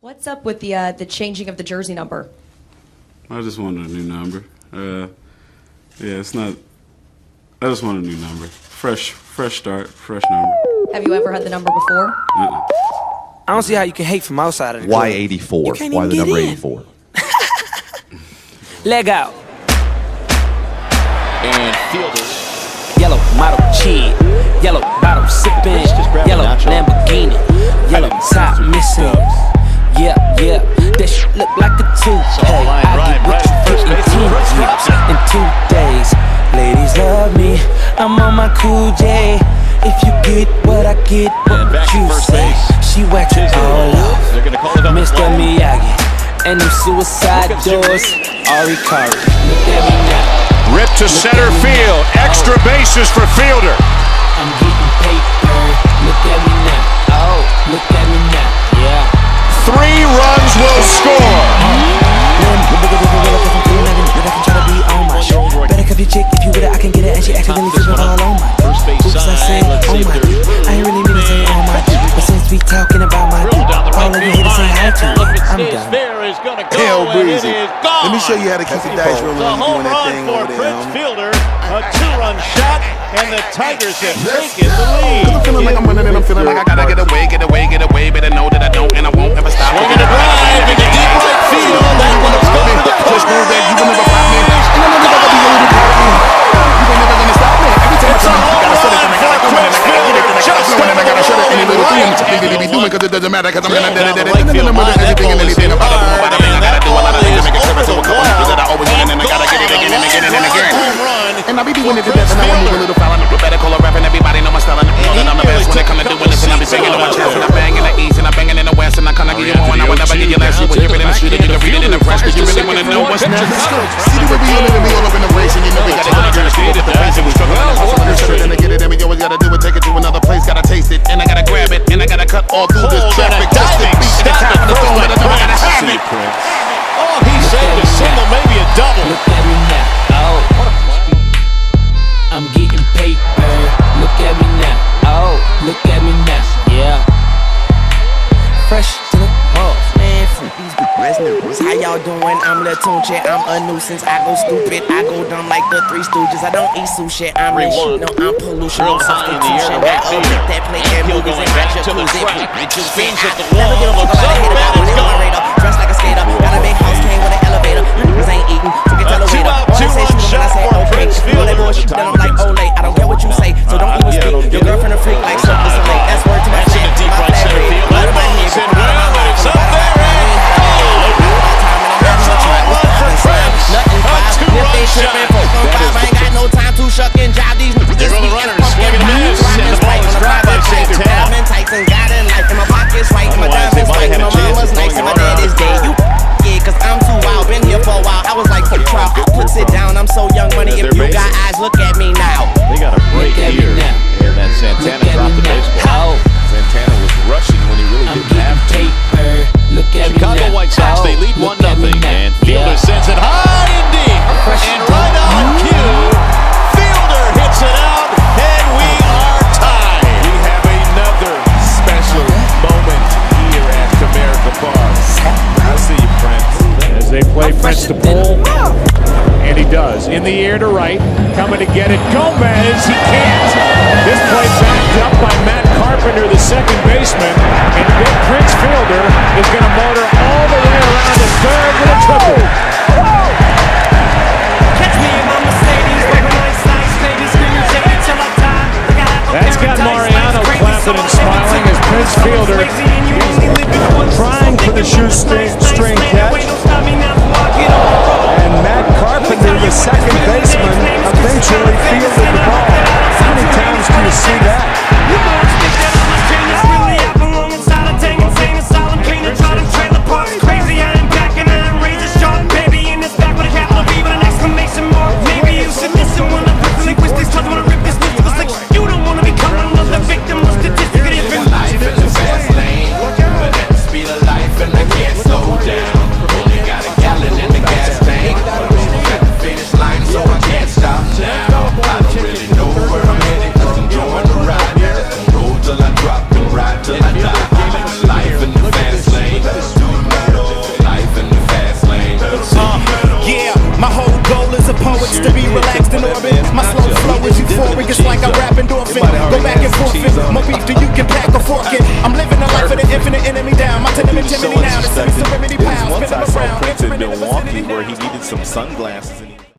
What's up with the uh, the changing of the jersey number? I just wanted a new number. Uh, yeah, it's not. I just want a new number. Fresh, fresh start, fresh number. Have you ever had the number before? Uh-uh. I don't see how you can hate from outside of the Why 84? Why the number in. 84? Leg out. And Fielder. Yellow model cheat. Yellow bottle sipping. Just Yellow. Lamborghini. Yellow top see missing. I'm on cool J. If you get what I get, what And back you first say? base. She whacked it all off. They're going to call it up. Mr. Miyagi. And them suicide Look at Jim doors. Reed. Ari Kari. Look at me now. Ripped to center field. Extra bases for Fielder. I'm getting paper. Look at me now. Oh, look at me now. Yeah. Three runs will score. Better cuff your chick if you with it, I can get it, and she accidentally go. Hell and breezy. It is gone. Let me show you how to keep the dice rolling The when home you're doing that run thing for over there. Prince. Fielder. A two-run shot, and the Tigers have taken the lead. I'm feeling like I'm winning and I'm feeling like I gotta get away, get away, get away, but I know that I don't and I won't ever stop. Swinging a drive into deep right field. That one is going to the Just know that you will never corner. find me. And I'm never gonna be able to part me. You ain't never gonna stop me. Every time I It's a come in, I gotta home set it and I gotta run come in and I for gotta get it and I gotta Just flow and I gotta shut it. Any little thing right I'm and to be the doing because it doesn't matter because I'm gonna Down do the it. right field line. That Everything and ball is anything again and again and again. And I be doing it to death and I want to move a little foul and I'm better call a rap and everybody know my style and I know that I'm the best when it come to doing this and I be banging on my chest and I bang in the east and I bang in the west and I kinda give you more and I would never give you less. You will hear it in the street and you can read it in the press. Do you really wanna know what's next? See the way we on it and we all up in the race and you know we gotta go to the street at the pace and we struggle and hustle and shut it and to get it and we always gotta do it, take it to another place, gotta taste it and I gotta grab it and I gotta cut all through this Pulled and a traffic. Just to diving beat the stop time at of the first phone, by but I know I gotta Prince. have it. Oh, he saved a single, maybe a double. Look at me now. Big residents. How y'all doing? I'm Latunche. I'm a nuisance. I go stupid. I go dumb like the Three Stooges. I don't eat sushi. I'm Three in shit. one. No, I'm pollution. No high in the air, substitution. right field. that play and Hill going back to the track. Bitches Spins at the Never wall, give a fuck about a hater. it's on my radar. Dressed like a skater. Got a big house, came with an elevator. You niggas ain't eating. Forget A uh, elevator. two-out, All they say two-run Sox, they lead look 1 at nothing, and Fielder Yeah. sends it high and deep. And right the- on cue, Fielder hits it out, and we are tied. We have another special moment here at Comerica Park. I see you, Prince. As they play Prince to pull, and he does. In the air to right, coming to get it. Gomez, he can't. This play backed up by Matt Carpenter, the second baseman, and Big Prince Fielder is going to motor And smiling as Prince Fielder trying for the shoestring string catch. And Matt Carpenter, the second he needed some sunglasses.